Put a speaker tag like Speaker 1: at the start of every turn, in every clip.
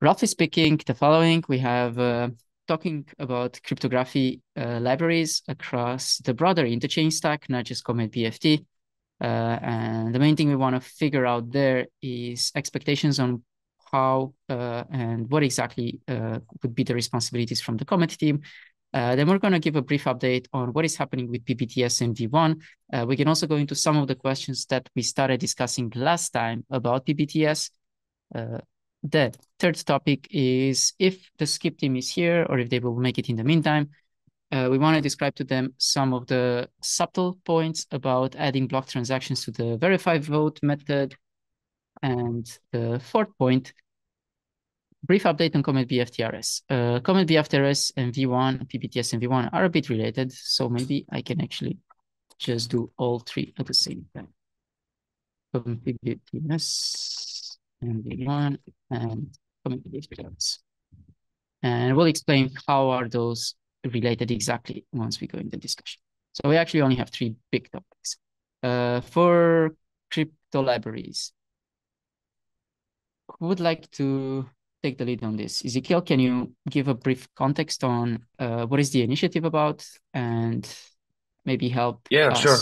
Speaker 1: roughly speaking, the following we have uh, talking about cryptography uh, libraries across the broader interchain stack, not just Comet BFT. Uh, and the main thing we want to figure out there is expectations on how uh, and what exactly uh, would be the responsibilities from the Comet team. Uh, then we're going to give a brief update on what is happening with PBTS and V1. Uh, we can also go into some of the questions that we started discussing last time about PBTS. Uh, the third topic is if the skip team is here or if they will make it in the meantime, uh, we want to describe to them some of the subtle points about adding block transactions to the verify vote method. And the fourth point, brief update on Comet BFTRS. Uh, Comet BFTRS and V1, PBTS and V1 are a bit related, so maybe I can actually just do all three at the same time. Comet BFTRS and V1 and Comet BFTRS. And we'll explain how are those related exactly once we go into discussion. So we actually only have three big topics. Uh, for crypto libraries, who would like to take the lead on this? Ezekiel, can you give a brief context on uh, what is the initiative about and maybe help
Speaker 2: Yeah,
Speaker 1: us?
Speaker 2: sure.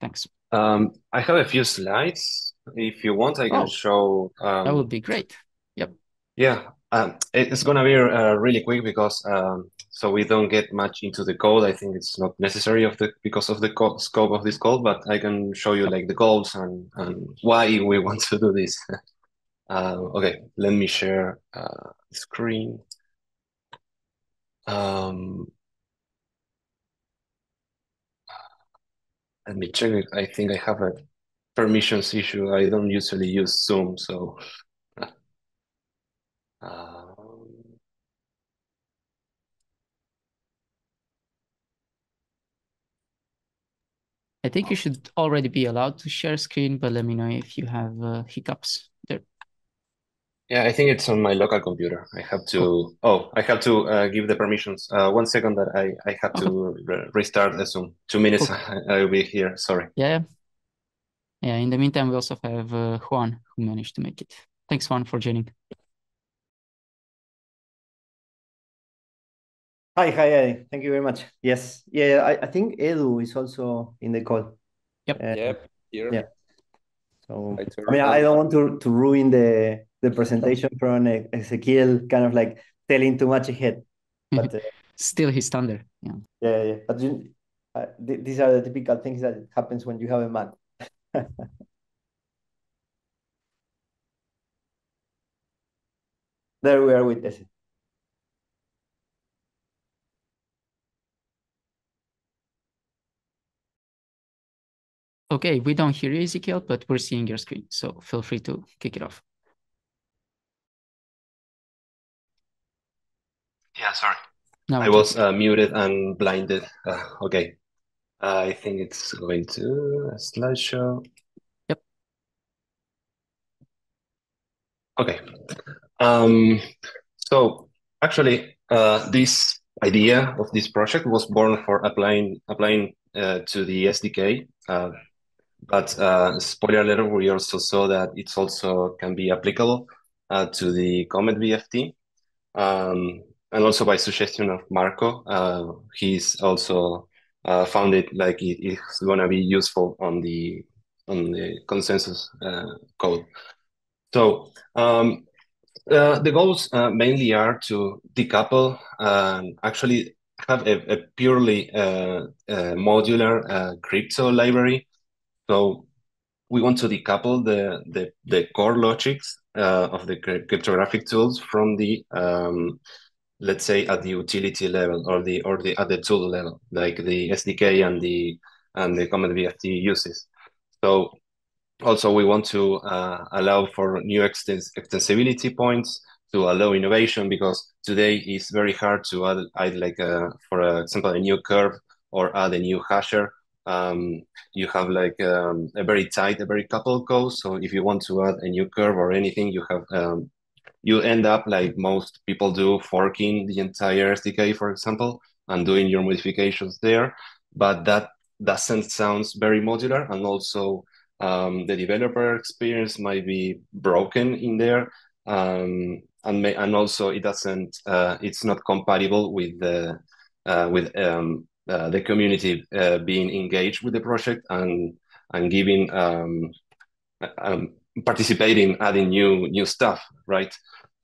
Speaker 1: Thanks.
Speaker 2: Um, I have a few slides. If you want, I can
Speaker 1: Oh,
Speaker 2: show.
Speaker 1: that
Speaker 2: Um,
Speaker 1: would be great. Yep.
Speaker 2: yeah, um, it's gonna be uh, really quick because um, so we don't get much into the code. I think it's not necessary of the because of the co scope of this code, but I can show you like the goals and and why we want to do this. Uh, okay, let me share uh, screen. Um, let me check it. I think I have a permissions issue. I don't usually use Zoom, so um,
Speaker 1: I think you should already be allowed to share screen, but let me know if you have uh, hiccups there.
Speaker 2: yeah, I think it's on my local computer. I have to. Oh, I have to uh, give the permissions. Uh, one second that I I have
Speaker 1: Okay,
Speaker 2: to re restart the Zoom. Two minutes. I'll be here. Sorry.
Speaker 1: Yeah, yeah. Yeah, in the meantime, we also have uh, Juan who managed to make it. Thanks, Juan, for joining.
Speaker 3: Hi, hi, hi. Thank you very much. Yes, yeah, I, I think Edu is also in the call.
Speaker 1: Yep.
Speaker 3: Uh,
Speaker 4: Yep, here.
Speaker 3: yeah. So
Speaker 4: I
Speaker 3: I mean, I don't want to to ruin the the presentation from E- Ezequiel, kind of like telling too much ahead. But uh,
Speaker 1: Still his thunder. Yeah.
Speaker 3: yeah, yeah. But you, uh, th these are the typical things that happens when you have a Mac. There we are with this.
Speaker 1: Okay, we don't hear you, Ezekiel, but we're seeing your screen, so feel free to kick it off.
Speaker 2: Yeah, sorry.
Speaker 1: Now
Speaker 2: I was uh, muted and blinded. Uh, okay. I think it's going to a slideshow.
Speaker 1: Yep.
Speaker 2: Okay. Um, so actually, uh, this idea of this project was born for applying applying uh, to the SDK. Uh, but uh, spoiler alert, we also saw that it's also can be applicable uh, to the Comet BFT. Um, and also by suggestion of Marco, uh, he's also uh, found it like it, it's gonna be useful on the on the consensus uh, code. So um, uh, the goals uh, mainly are to decouple and actually have a, a purely modular crypto library. So we want to decouple the the, the core logics uh, of the cryptographic tools from the um, let's say at the utility level or the or the at the tool level, like the SDK and the and the Comet BFT uses. So also we want to uh, allow for new extens extensibility points to allow innovation because today it's very hard to add, add like a, for example a new curve or add a new hasher. Um, you have like um, a very tight, a very coupled code. So if you want to add a new curve or anything, you have um, you end up like most people do, forking the entire SDK, for example, and doing your modifications there. But that doesn't sound very modular, and also um, the developer experience might be broken in there. Um, and may, and also it doesn't uh, it's not compatible with the uh, with um, uh, the community uh, being engaged with the project and and giving um, um, participating adding new new stuff right?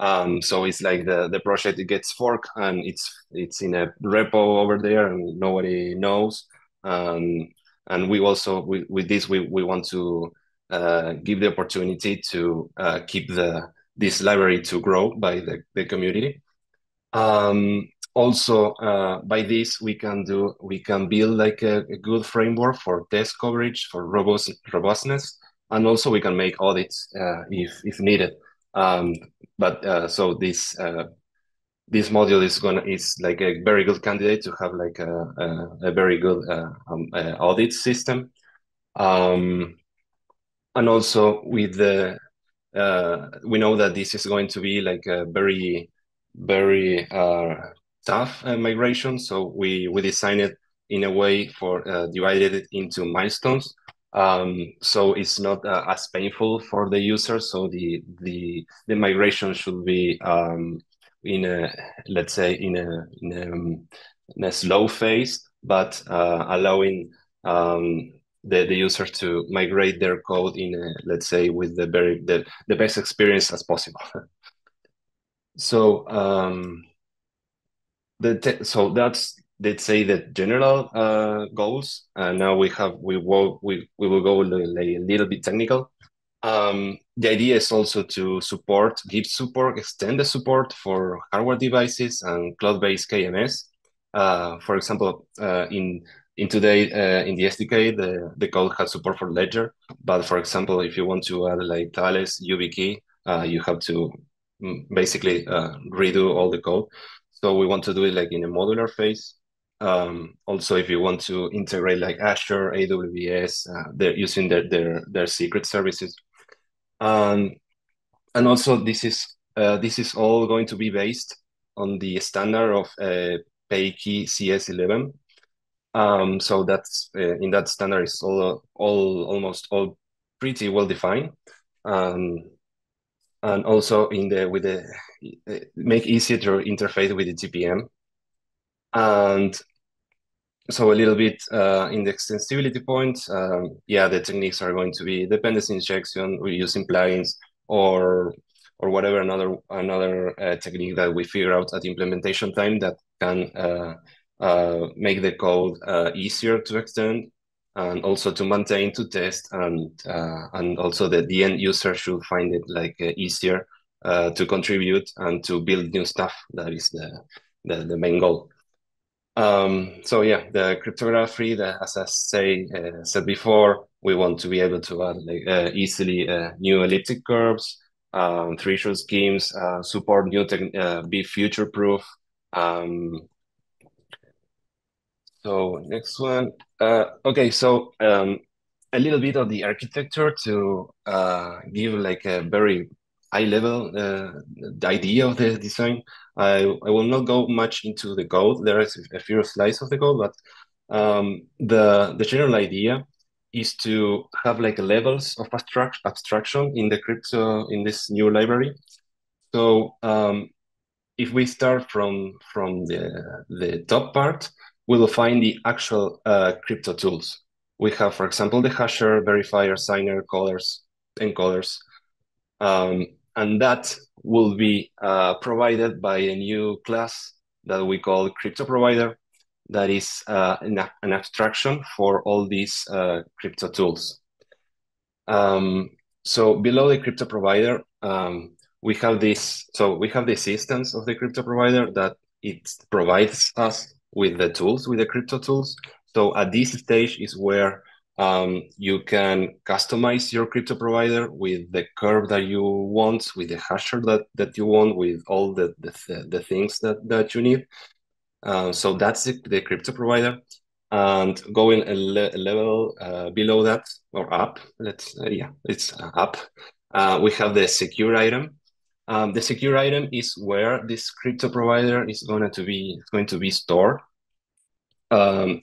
Speaker 2: Um, so it's like the the project it gets forked and it's it's in a repo over there and nobody knows. Um, and we also we, with this we, we want to uh, give the opportunity to uh, keep the this library to grow by the, the community. Um, also uh, by this we can do we can build like a, a good framework for test coverage for robust robustness and also we can make audits uh, if if needed. Um, but uh, so this uh, this module is gonna is like a very good candidate to have like a a, a very good uh, um, uh, audit system, um, and also with the uh, we know that this is going to be like a very very tough migration. So we we designed it in a way for divided it into milestones um, so it's not uh, as painful for the user. So the the the migration should be um, in a let's say in a in a, um, in a slow phase, but uh, allowing um, the, the user to migrate their code in a, let's say with the very the, the best experience as possible. so um, the so that's let's say the general uh, goals. And now we have we will we, we will go a little bit technical. Um, the idea is also to support, give support, extend the support for hardware devices and cloud-based KMS. Uh, for example, uh, in in today uh, in the SDK, the, the code has support for Ledger. But for example, if you want to add like Thales, YubiKey, uh, you have to mm, basically uh, redo all the code. So we want to do it like in a modular phase. Um, also, if you want to integrate like Azure, AWS, uh, they're using their, their, their secret services. Um, and also this is, uh, this is all going to be based on the standard of uh, PKCS11. Um, so that's uh, in that standard is all, all almost all pretty well defined. Um, and also in the with the uh, make easier to interface with the TPM. And so a little bit uh, in the extensibility point, um, yeah, the techniques are going to be dependency injection, we're using plugins, or or whatever another another uh, technique that we figure out at implementation time that can uh, uh make the code uh, easier to extend and also to maintain, to test, and uh, and also that the end user should find it like easier to contribute and to build new stuff. That is the the, the main goal. Um, so yeah, the cryptography, that, as I say uh, said before, we want to be able to add uh, easily uh, new elliptic curves, um, threshold schemes, uh, support new tech, uh, be future proof. Um, so next one. Uh, okay, so um, a little bit of the architecture to give like a very high level uh, the idea of the design. I, I will not go much into the code. There is a few slides of the code, but um, the the general idea is to have like levels of abstract, abstraction in the crypto in this new library. So um, if we start from from the the top part, we will find the actual uh, crypto tools. We have, for example, the hasher, verifier, signer, callers, encoders. Um, and that will be uh, provided by a new class that we call crypto provider that is uh, an, an, abstraction for all these uh, crypto tools. Um, so below the crypto provider, um, we have this, so we have the instance of the crypto provider that it provides us with the tools, with the crypto tools. So at this stage is where um, you can customize your crypto provider with the curve that you want, with the hasher that, that you want, with all the, the, the things that, that you need. Uh, so that's the, the, crypto provider. And going a, le level uh, below that or up, let's uh, yeah, it's up. Uh, we have the secure item. Um, the secure item is where this crypto provider is going to be going to be stored. Um,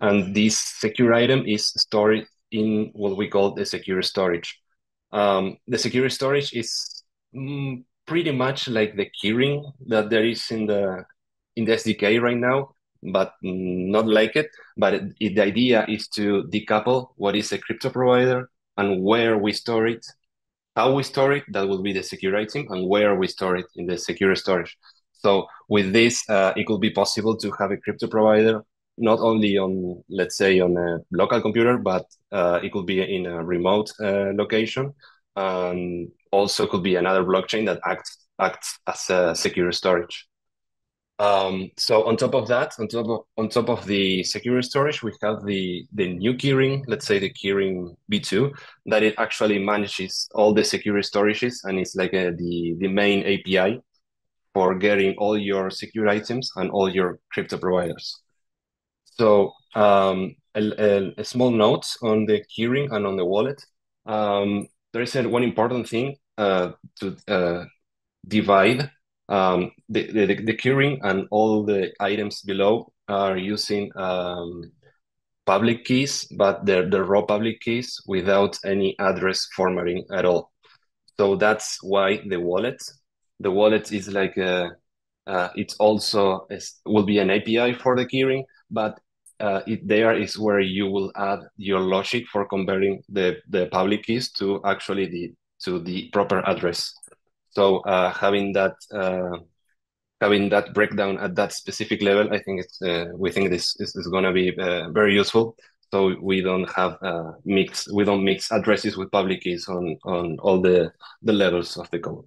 Speaker 2: and this secure item is stored in what we call the secure storage. Um, the secure storage is mm, pretty much like the keyring that there is in the in the SDK right now, but not like it. But it, the idea is to decouple what is a crypto provider and where we store it, how we store it, that will be the secure item, and where we store it in the secure storage. So with this, uh, it could be possible to have a crypto provider not only on, let's say, on a local computer, but uh, it could be in a remote uh, location. And also could be another blockchain that acts acts as a secure storage. Um, so on top of that, on top of on top of the secure storage, we have the the new keyring, let's say the keyring V2, that it actually manages all the secure storages and it's like a, the the main API for getting all your secure items and all your crypto providers. So um, a, a, a, small note on the keyring and on the wallet. Um, there is one important thing uh, to uh, divide um, the, the, the keyring and all the items below are using um, public keys, but they're the raw public keys without any address formatting at all. So that's why the wallet, the wallet is like a, uh, it's also will be an API for the keyring, but uh, it there is where you will add your logic for converting the, the public keys to actually the to the proper address. So uh, having that uh, having that breakdown at that specific level, I think it's uh, we think this is, is going to be uh, very useful. So we don't have uh, mix we don't mix addresses with public keys on on all the the levels of the code.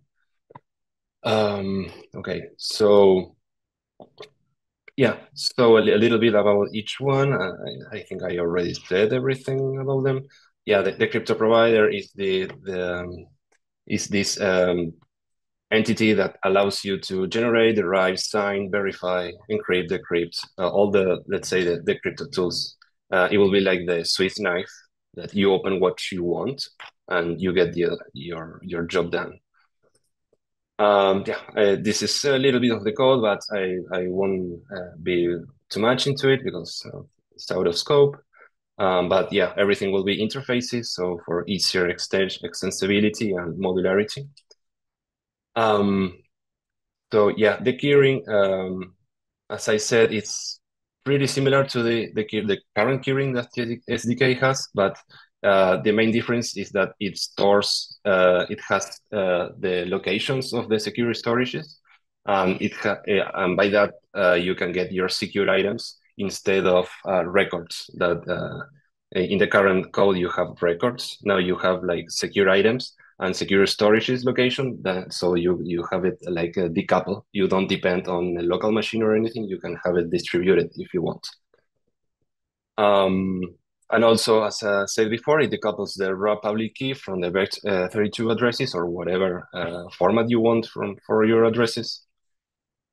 Speaker 2: Um, okay, so yeah, so a, little bit about each one. I, I, think I already said everything about them. Yeah, the, the crypto provider is the the um, is this um, entity that allows you to generate, derive, sign, verify, encrypt, decrypt, uh, all the let's say the, the crypto tools. Uh, it will be like the Swiss knife that you open what you want and you get the, your your job done. Um, yeah, uh, this is a little bit of the code, but I, I won't uh, be too much into it because uh, it's out of scope. Um, but yeah, everything will be interfaces, so for easier extensibility and modularity. Um, so yeah, the keyring, um, as I said, it's pretty similar to the, the, the current keyring that the SDK has, but uh, the main difference is that it stores, uh, it has uh, the locations of the secure storages. And it uh, and by that, uh, you can get your secure items instead of records that in the current code, you have records. Now you have like secure items and secure storages location. That, so you, you have it like a decouple. You don't depend on a local machine or anything. You can have it distributed if you want. Um, and also, as I said before, it decouples the raw public key from the uh, 32 addresses or whatever uh, format you want from for your addresses.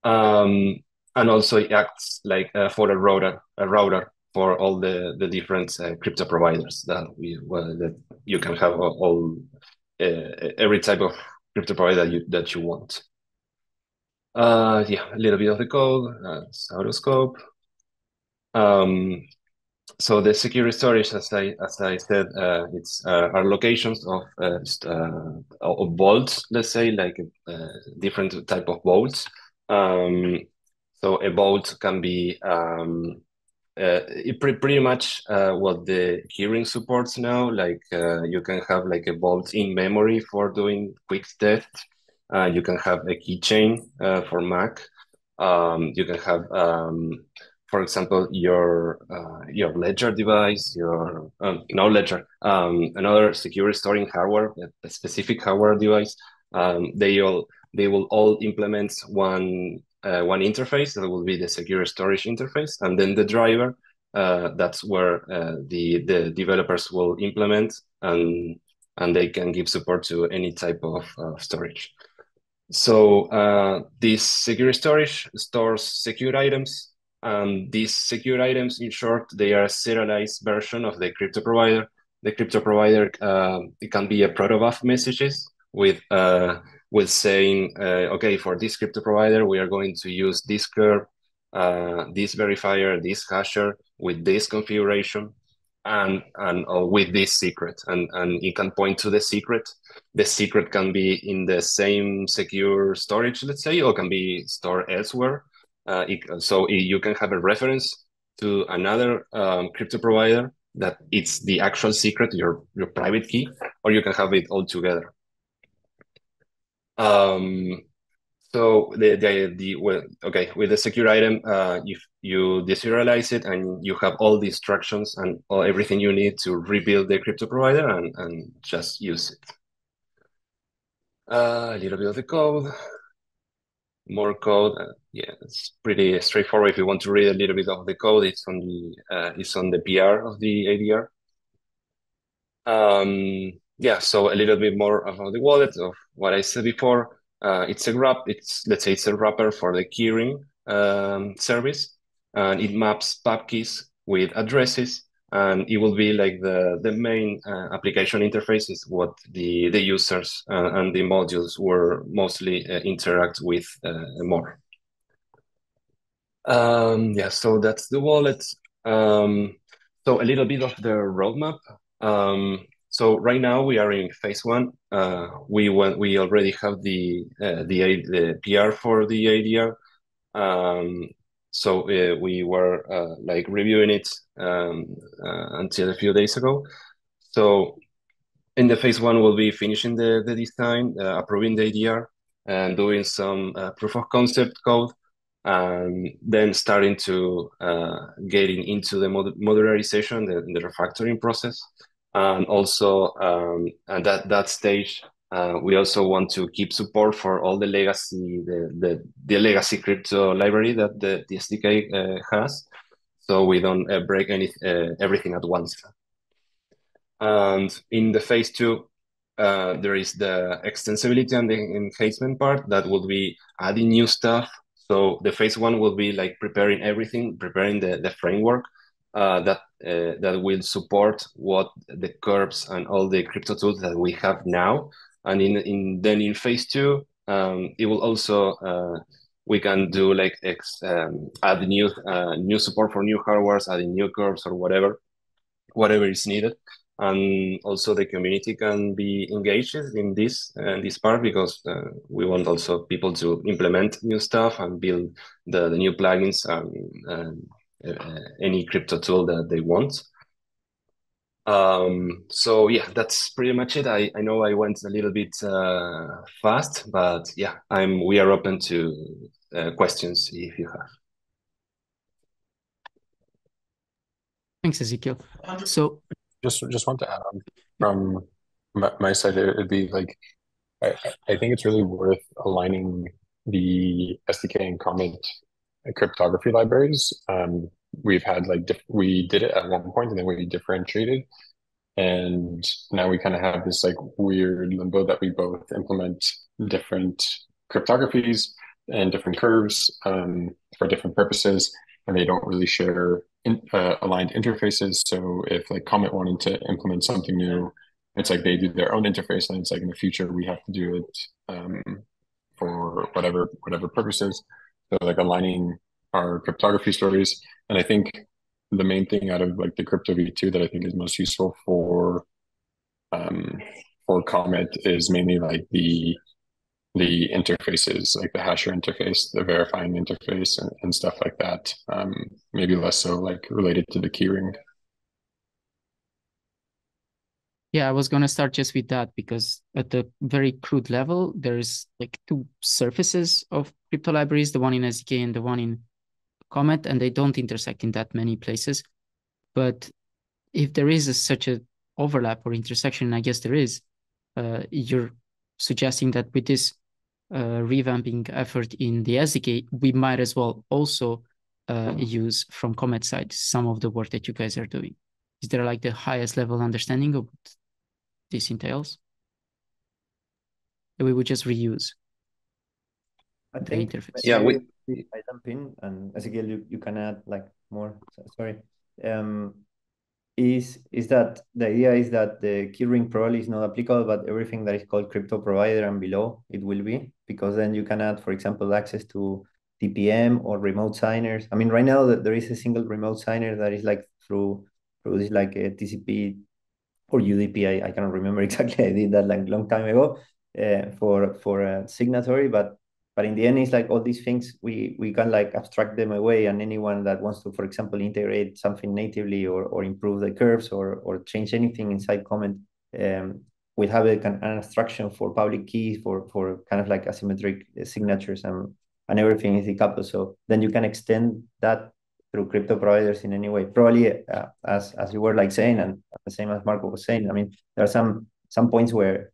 Speaker 2: Um, and also it acts like uh, for a router, a router for all the the different uh, crypto providers that we well, that you can have all uh, every type of crypto provider you, that you want. Uh, yeah, a little bit of the code. Scope. Um, so the secure storage, as I as I said, uh, it's uh, are locations of uh, uh of vaults. Let's say like uh, different type of vaults. Um, so a vault can be um, uh, pre pretty much what the keyring supports now. Like you can have like a vault in memory for doing quick theft. you can have a keychain for Mac. Um, you can have um, for example, your uh, your ledger device, your um, no ledger, um, another secure storing hardware, a specific hardware device, um, they all they will all implement one uh, one interface that will be the secure storage interface, and then the driver. Uh, that's where uh, the the developers will implement and and they can give support to any type of storage. So uh, this secure storage stores secure items um, these secure items, in short, they are a serialized version of the crypto provider. The crypto provider uh, it can be a protobuf messages with uh, with saying, uh, okay, for this crypto provider, we are going to use this curve, uh, this verifier, this hasher with this configuration, and and with this secret. And and you can point to the secret. The secret can be in the same secure storage let's say or can be stored elsewhere uh, it, so you can have a reference to another um, crypto provider that it's the actual secret your your private key or you can have it all together um, so the the, the well, okay with the secure item, uh, if you deserialize it and you have all the instructions and all everything you need to rebuild the crypto provider and and just use it. Uh, a little bit of the code, more code. Yeah, it's pretty straightforward. If you want to read a little bit of the code, it's on the uh, it's on the PR of the ADR. Um, yeah, so a little bit more about the wallet of what I said before. Uh, it's a wrap. It's let's say it's a wrapper for the keyring um, service, and it maps pub keys with addresses, and it will be like the the main uh, application interface is what the the users uh, and the modules were mostly uh, interact with uh, more. Um, yeah, so that's the wallet. Um, so a little bit of the roadmap. Um, so right now we are in phase one. Uh, we want, we already have the uh, the the PR for the ADR. Um, so uh, we were uh, like reviewing it um, uh, until a few days ago. So in the phase one, we'll be finishing the the design, uh, approving the ADR, and doing some proof of concept code, and then starting to getting into the mod modularization, the, the refactoring process and also um, at that that stage uh, we also want to keep support for all the legacy the the, the legacy crypto library that the, the SDK uh, has, so we don't uh, break any uh, everything at once. And in the phase two, uh, there is the extensibility and the enhancement part that will be adding new stuff. So the phase one will be like preparing everything, preparing the, the framework uh, that uh, that will support what the curves and all the crypto tools that we have now. And in, in then in phase two, um, it will also uh, we can do like ex, um, add new uh, new support for new hardwares, adding new curves or whatever, whatever is needed. And also the community can be engaged in this uh, this part because uh, we want also people to implement new stuff and build the, the new plugins and, and uh, any crypto tool that they want. Um, so yeah, that's pretty much it. I, I know I went a little bit uh, fast, but yeah, I'm we are open to uh, questions if you have.
Speaker 1: Thanks, Ezekiel. So
Speaker 4: just just want to add on from my, my side, it'd be like I, I think it's really worth aligning the SDK and Comet cryptography libraries. Um, we've had like we did it at one point and then we differentiated, and now we kind of have this like weird limbo that we both implement different cryptographies and different curves um, for different purposes, and they don't really share in, uh, aligned interfaces. So if like Comet wanted to implement something new, it's like they do their own interface, and it's like in the future we have to do it um, for whatever whatever purposes. So like aligning our cryptography stories. And I think the main thing out of like the crypto v2 that I think is most useful for um, for Comet is mainly like the the interfaces, like the hasher interface, the verifying interface, and, and stuff like that. Um, maybe less so like related to the keyring.
Speaker 1: Yeah, I was gonna start just with that because at the very crude level, there's like two surfaces of crypto libraries, the one in SDK and the one in Comet, and they don't intersect in that many places. But if there is a, such a overlap or intersection, I guess there is, uh, you're suggesting that with this uh, revamping effort in the SDK, we might as well also uh, use from Comet side some of the work that you guys are doing. Is there like the highest level understanding of what this entails? That we would just reuse
Speaker 3: I think
Speaker 1: the interface.
Speaker 2: Yeah, we
Speaker 3: I jump in and Ezequiel, you, you can add like more. Sorry. Um, is is that the idea is that the keyring probably is not applicable, but everything that is called crypto provider and below it will be because then you can add, for example, access to TPM or remote signers. I mean, right now that there is a single remote signer that is like through through this like a TCP or UDP. I, I cannot remember exactly. I did that like long time ago uh, for for a signatory, but but in the end, it's like all these things we we can like abstract them away, and anyone that wants to, for example, integrate something natively or or improve the curves or or change anything inside Comet, um, we have a, an abstraction for public keys for for kind of like asymmetric signatures and and everything is decoupled. So then you can extend that through crypto providers in any way. Probably uh, as as you were like saying, and the same as Marco was saying. I mean, there are some some points where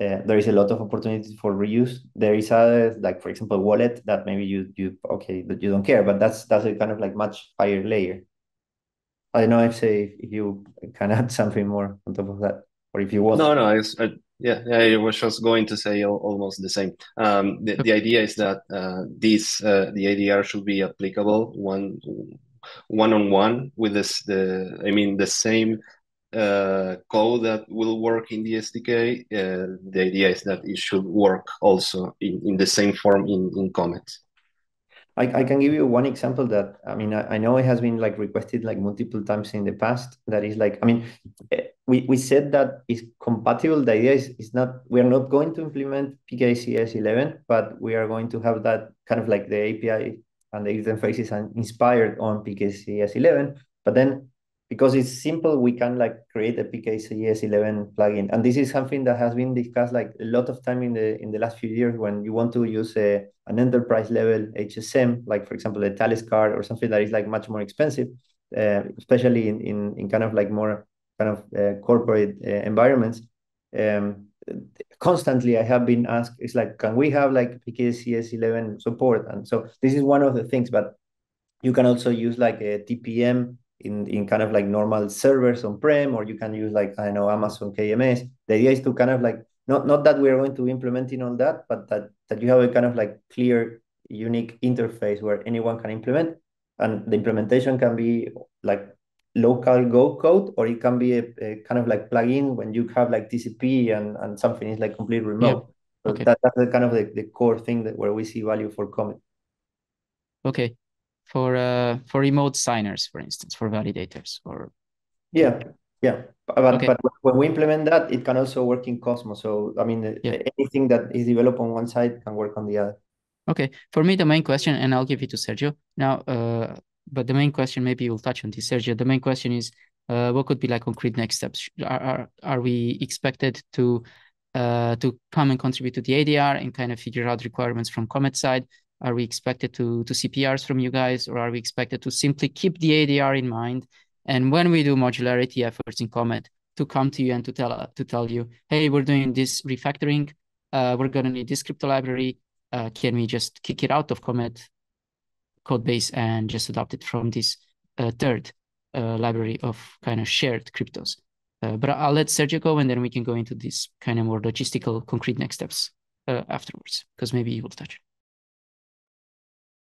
Speaker 3: uh, there is a lot of opportunities for reuse. There is other, like for example, wallet that maybe you you okay, but you don't care, but that's that's a kind of like much higher layer. I don't know if say if you can add something more on top of that, or if you want.
Speaker 2: No, no, I, I yeah, yeah, I was just going to say almost the same. Um, the, the idea is that uh, this uh, the ADR should be applicable one one on one with this the I mean the same uh, code that will work in the SDK. Uh, the idea is that it should work also in, in the same form in in Comet.
Speaker 3: I, I can give you one example that I mean I, I know it has been like requested like multiple times in the past. That is like I mean eh, we, we said that it's compatible. The idea is, is not we are not going to implement PKCS 11, but we are going to have that kind of like the API and the interfaces and inspired on PKCS 11. But then because it's simple, we can like create a PKCS 11 plugin. And this is something that has been discussed like a lot of time in the in the last few years when you want to use a, an enterprise level HSM, like for example, a Thales card or something that is like much more expensive, uh, especially in, in, in kind of like more kind of uh, corporate uh, environments. Um, constantly I have been asked, it's like, can we have like PKCS 11 support? And so this is one of the things, but you can also use like a TPM in, in kind of like normal servers on prem, or you can use like, I know, Amazon KMS. The idea is to kind of like, not, not that we're going to be implementing on that, but that, that you have a kind of like clear, unique interface where anyone can implement. And the implementation can be like local Go code, or it can be a, a, kind of like plugin when you have like TCP and, and something is like completely remote. Yeah. So okay. that, that's the kind of the, the core thing that where we see value for Comet.
Speaker 1: Okay. For uh for remote signers, for instance, for validators or
Speaker 3: yeah, yeah. But, okay. but when we implement that, it can also work in Cosmos. So I mean yeah. anything that is developed on one side can work on the other.
Speaker 1: Okay. For me, the main question, and I'll give it to Sergio. Now, uh, but the main question, maybe you'll touch on this, Sergio. The main question is, uh, what could be like concrete next steps? Are are, are we expected to uh, to come and contribute to the ADR and kind of figure out requirements from Comet side? Are we expected to to see PRs from you guys, or are we expected to simply keep the ADR in mind? And when we do modularity efforts in Comet, to come to you and to tell to tell you, hey, we're doing this refactoring. Uh, we're gonna need this crypto library. Uh, can we just kick it out of Comet code base and just adopt it from this uh, third uh, library of kind of shared cryptos. Uh, but I'll let Sergio go, and then we can go into this kind of more logistical, concrete next steps uh, afterwards, because maybe you will touch.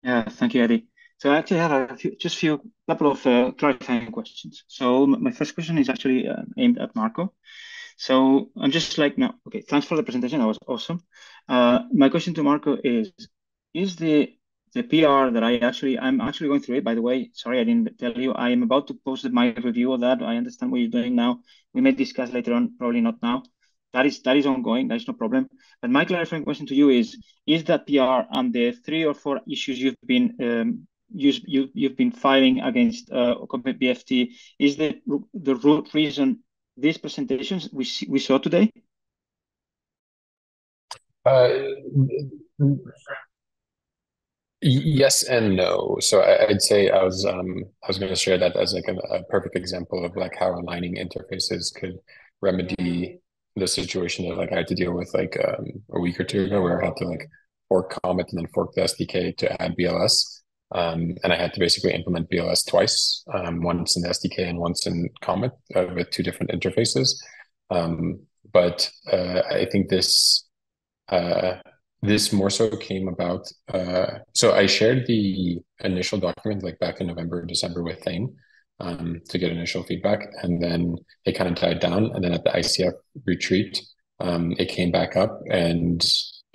Speaker 5: Yeah, thank you, Eddie. So I actually have a few, just few couple of uh, clarifying questions. So my first question is actually uh, aimed at Marco. So I'm just like now, okay, thanks for the presentation. That was awesome. my question to Marco is: Is the the PR that I actually, I'm actually going through it, by the way. Sorry, I didn't tell you. I am about to post my review of that. I understand what you're doing now. We may discuss later on, probably not now. That is that is ongoing. That is no problem. But my clarifying question to you is: Is that PR and the three or four issues you've been um, you, you you've been filing against uh, BFT is the the root reason these presentations we we saw today?
Speaker 4: Uh, Yes and no. So I, would say I was um I was going to share that as like a, a, perfect example of like how aligning interfaces could remedy the situation that like I had to deal with like um, a week or two ago where I had to like fork Comet and then fork the SDK to add BLS. Um, and I had to basically implement BLS twice, um, once in the SDK and once in Comet uh, with two different interfaces. Um, but uh, I think this uh, this more so came about. Uh, so I shared the initial document like back in November, December with Thane um, to get initial feedback, and then it kind of died down. And then at the ICF retreat, um, it came back up, and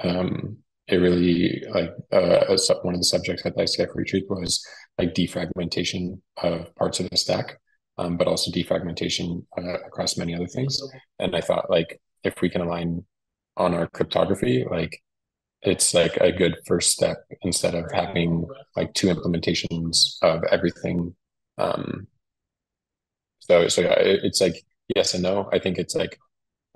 Speaker 4: um, it really like uh, one of the subjects at the ICF retreat was like defragmentation of parts of the stack. um, but also defragmentation uh, across many other things. And I thought like if we can align on our cryptography, like it's like a good first step instead of having like two implementations of everything. Um, so so yeah, it, it's like yes and no. I think it's like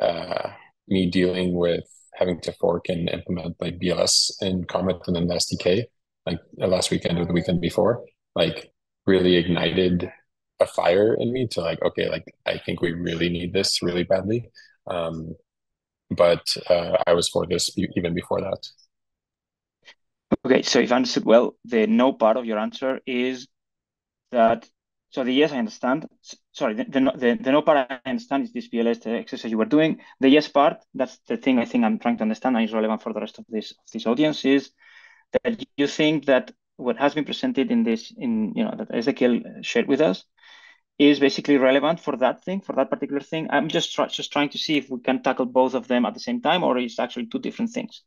Speaker 4: uh, me dealing with having to fork and implement like BLS and Comet and then the SDK like last weekend or the weekend before, like really ignited a fire in me to like, okay, like I think we really need this really badly. Um, but uh, I was for this even before that.
Speaker 5: Okay, so if I understood well, the no part of your answer is that. So the yes, I understand. Sorry, the, the, the, the no part I understand is this BLS the uh, exercise you were doing. The yes part, that's the thing I think I'm trying to understand and is relevant for the rest of this of this audience is that you think that what has been presented in this in you know that Ezekiel shared with us is basically relevant for that thing, for that particular thing. I'm just try, just trying to see if we can tackle both of them at the same time, or it's actually two different things.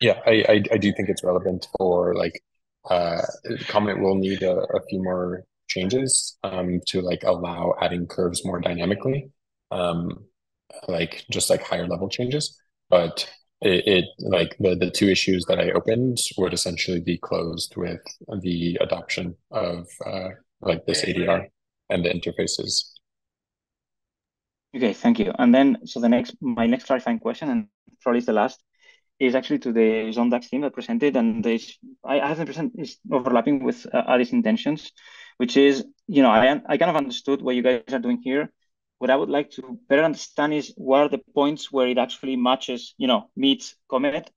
Speaker 4: Yeah, I I, I do think it's relevant for like uh, Comet will need a, a few more changes um, to like allow adding curves more dynamically, um, like just like higher level changes. But it, it, like the the two issues that I opened would essentially be closed with the adoption of uh, like this ADR and the interfaces.
Speaker 5: Okay, thank you. And then so the next my next clarifying question and probably is the last is actually to the Zondax team that presented and this I, I haven't present is overlapping with uh, Ali's intentions, which is you know I I kind of understood what you guys are doing here. What I would like to better understand is what are the points where it actually matches, you know, meets Comet,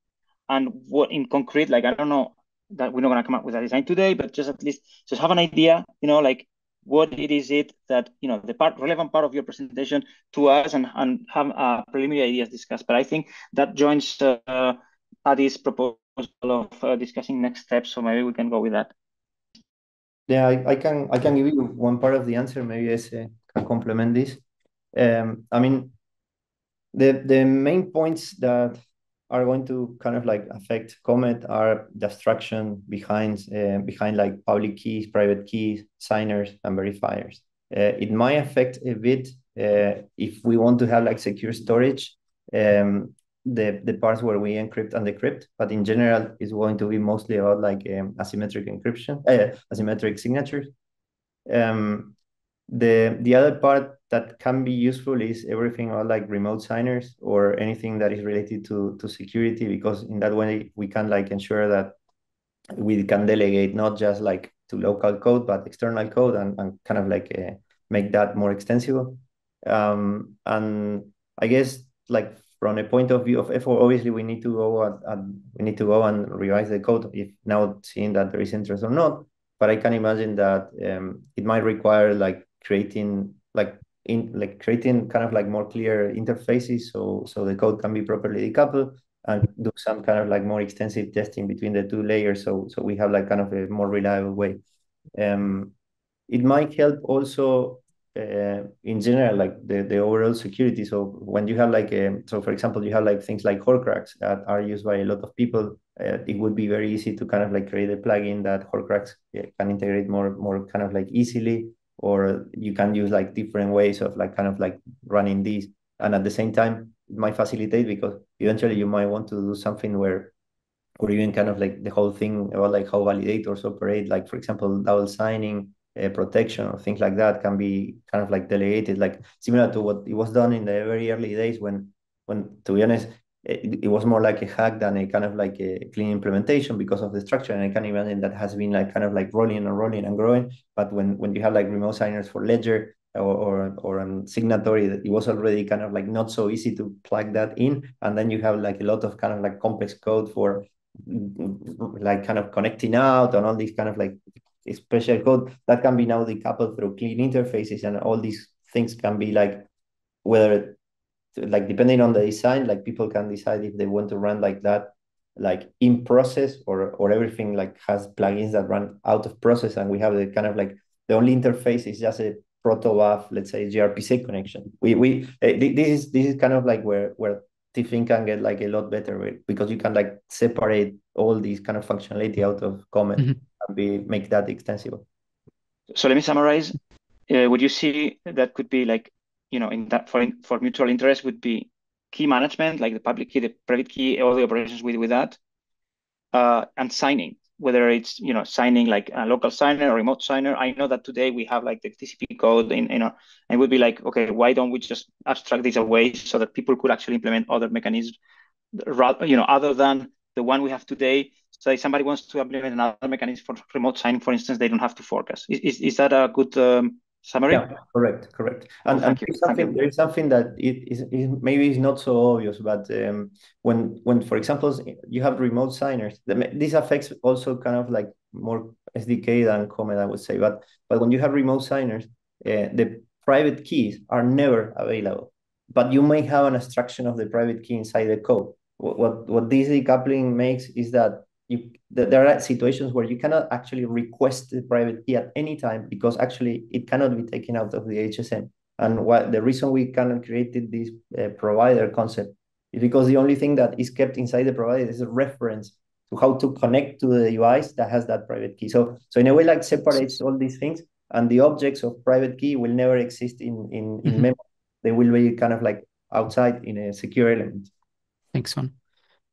Speaker 5: and what in concrete, like I don't know that we're not gonna come up with a design today, but just at least just have an idea, you know, like what it is it that you know the part relevant part of your presentation to us and and have uh, preliminary ideas discussed. But I think that joins uh, Adi's proposal of uh, discussing next steps, so maybe we can go with that.
Speaker 3: Yeah, I, I can I can give you one part of the answer. Maybe I can complement this. Um, I mean, the the main points that are going to kind of like affect Comet are the abstraction behind uh, behind like public keys, private keys, signers, and verifiers. Uh, it might affect a bit uh, if we want to have like secure storage, um, the the parts where we encrypt and decrypt. But in general, it's going to be mostly about like um, asymmetric encryption, uh, asymmetric signatures. Um, the the other part that can be useful is everything like remote signers or anything that is related to to security because in that way we can like ensure that we can delegate not just like to local code but external code and, and kind of like uh, make that more extensible. Um, and i guess like from a point of view of effort obviously we need to go and we need to go and revise the code if now seeing that there is interest or not. But i can imagine that um, it might require like creating like in like creating kind of like more clear interfaces so so the code can be properly decoupled and do some kind of like more extensive testing between the two layers so so we have like kind of a more reliable way. Um it might help also uh, in general like the, the overall security. So when you have like a, um, so for example you have like things like horcrux that are used by a lot of people uh, it would be very easy to kind of like create a plugin that horcrux can integrate more more kind of like easily or you can use like different ways of like kind of like running these and at the same time it might facilitate because eventually you might want to do something where or even kind of like the whole thing about like how validators operate like for example double signing uh, protection or things like that can be kind of like delegated like similar to what it was done in the very early days when when to be honest it, it, was more like a hack than a kind of like a clean implementation because of the structure. And I can imagine that has been like kind of like rolling and rolling and growing. But when when you have like remote signers for Ledger or or, or on signatory, it was already kind of like not so easy to plug that in. And then you have like a lot of kind of like complex code for like kind of connecting out and all these kind of like special code that can be now decoupled through clean interfaces and all these things can be like whether like depending on the design like people can decide if they want to run like that like in process or or everything like has plugins that run out of process and we have the kind of like the only interface is just a protobuf let's say grpc connection we we uh, this is this is kind of like where where Tiffin can get like a lot better with because you can like separate all these kind of functionality out of Comet mm-hmm. and be make that extensible
Speaker 5: So let me summarize. Uh, would you see that could be like, you know, in that for for mutual interest would be key management, like the public key, the private key, all the operations with with that, uh, and signing. Whether it's you know signing like a local signer or remote signer. I know that today we have like the TCP code in you know, and would be like, okay, why don't we just abstract this away so that people could actually implement other mechanisms, you know, other than the one we have today so if somebody wants to implement another mechanism for remote signing, for instance, they don't have to forecast. Is, is, is that a good um, summary?
Speaker 3: Yeah, correct, correct. And, oh, and there's something there is something that it is, is maybe is not so obvious, but um, when when for example you have remote signers, this affects also kind of like more SDK than Comet, I would say. But but when you have remote signers, uh, the private keys are never available, but you may have an abstraction of the private key inside the code. What what, what this decoupling makes is that you there are situations where you cannot actually request the private key at any time because actually it cannot be taken out of the HSM. And what the reason we cannot created this uh, provider concept is because the only thing that is kept inside the provider is a reference to how to connect to the device that has that private key. So so in a way like separates all these things and the objects of private key will never exist in in, in mm -hmm. memory. They will be kind of like outside in a secure element.
Speaker 1: Thanks, Juan.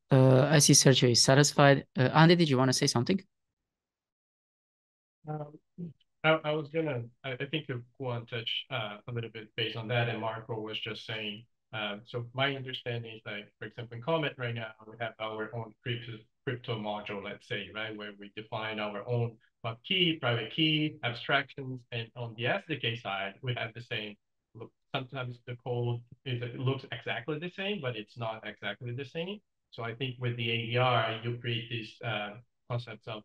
Speaker 1: Uh, I see Sergio is satisfied. Uh, Andy, did you want to say something?
Speaker 6: Um, I, I was gonna. I, I think you want to touch uh, a little bit based on that, and Marco was just saying. Um, so my understanding is like, for example, in Comet right now, we have our own crypto, crypto module, let's say, right, where we define our own key, private key, abstractions, and on the SDK side, we have the same. Sometimes the code is it looks exactly the same, but it's not exactly the same. So I think with the ADR, you create these uh, concepts of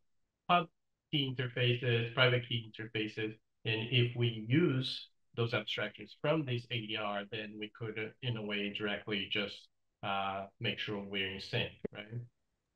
Speaker 6: pub key interfaces, private key interfaces. And if we use those abstractions from this ADR, then we could, uh, in a way, directly just uh, make sure we're in sync, right?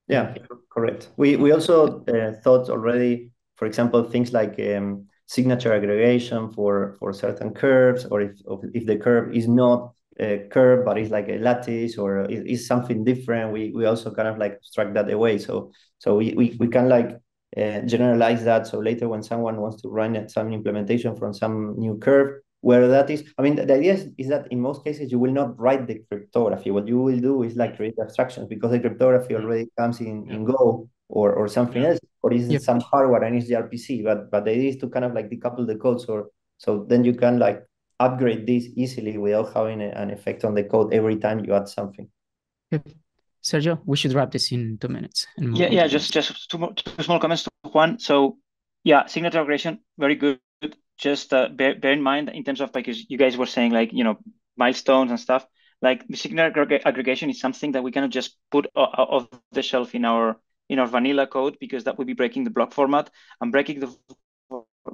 Speaker 3: Yeah, correct. We we also uh, thought already, for example, things like um, signature aggregation for for certain curves, or if if the curve is not a curve, but it's like a lattice or it's something different. We we also kind of like abstract that away. So so we we, we can like uh, generalize that. So later when someone wants to run some implementation from some new curve, where that is, I mean, the idea is, is that in most cases you will not write the cryptography. What you will do is like create abstractions because the cryptography already comes in, in Go or or something else, or is yep. some hardware and it's gRPC. But but the idea is to kind of like decouple the code so so then you can like upgrade this easily without having a, an effect on the code every time you add something.
Speaker 1: Yep. Sergio, we should wrap this in two minutes.
Speaker 5: Yeah, yeah, just just two, more, two small comments to Juan. So, yeah, signature aggregation, very good. Just uh, bear, bear in mind in terms of because you guys were saying like you know milestones and stuff. Like the signature aggregation is something that we cannot just put off the shelf in our in our vanilla code because that would be breaking the block format and breaking the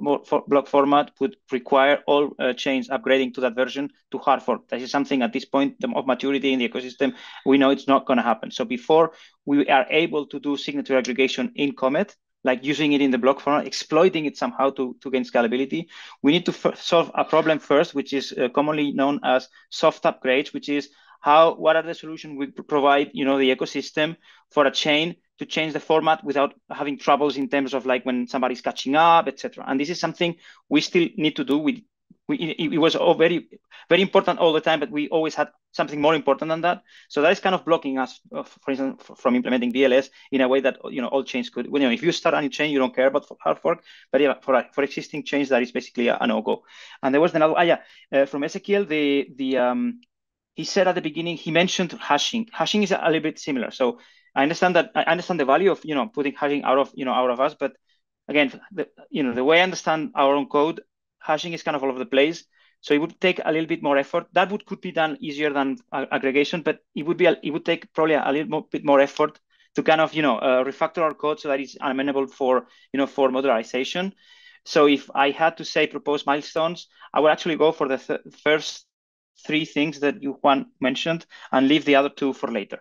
Speaker 5: block format would require all uh, chains upgrading to that version to hard fork. That is something at this point of maturity in the ecosystem, we know it's not going to happen. So before we are able to do signature aggregation in Comet, like using it in the block format, exploiting it somehow to, to gain scalability, we need to solve a problem first, which is uh, commonly known as soft upgrades, which is how what are the solutions we provide, you know, the ecosystem for a chain to change the format without having troubles in terms of like when somebody's catching up, etc. And this is something we still need to do. We, we it, was all very very important all the time, but we always had something more important than that. So that is kind of blocking us, uh, for instance, from implementing BLS in a way that you know all chains could. You know, if you start a new chain, you don't care about hard fork, but yeah, for for existing chains, that is basically a, a no go. And there was another, ah, yeah, uh, from Ezequiel, the the um, he said at the beginning he mentioned hashing. Hashing is a little bit similar. So I understand that I understand the value of you know putting hashing out of you know out of us, but again, the, you know the way I understand our own code, hashing is kind of all over the place. So it would take a little bit more effort. That would could be done easier than aggregation, but it would be a, it would take probably a little more, bit more effort to kind of you know uh, refactor our code so that it's amenable for you know for modularization. So if I had to say propose milestones, I would actually go for the th first three things that you Juan mentioned and leave the other two for later.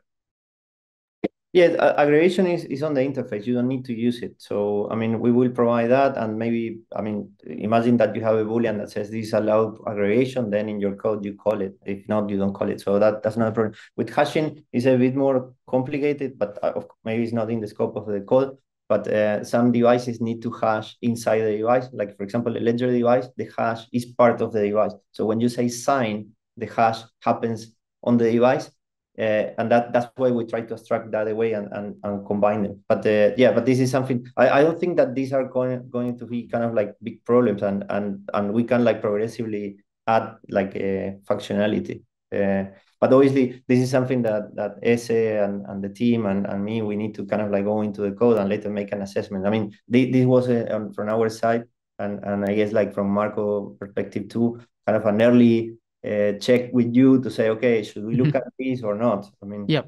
Speaker 3: Yeah, aggregation is, is on the interface. You don't need to use it. So, I mean, we will provide that. And maybe, I mean, imagine that you have a Boolean that says this allowed aggregation, then in your code, you call it. If not, you don't call it. So that, that's not a problem. With hashing, it's a bit more complicated, but uh, maybe it's not in the scope of the code. but uh, some devices need to hash inside the device. Like for example, a Ledger device, the hash is part of the device. So when you say sign, the hash happens on the device. Uh, and that that's why we try to extract that away and, and, and combine them. But uh, yeah, but this is something I, I don't think that these are going going to be kind of like big problems and and and we can like progressively add like a functionality. Uh, but obviously, this is something that that Ese and, and the team and, and me we need to kind of like go into the code and later make an assessment. I mean, this, this was a, um, from our side, and and I guess like from Marco perspective too, kind of an early uh, check with you to say, okay, should we look mm-hmm. at this or not? I mean,
Speaker 1: yeah.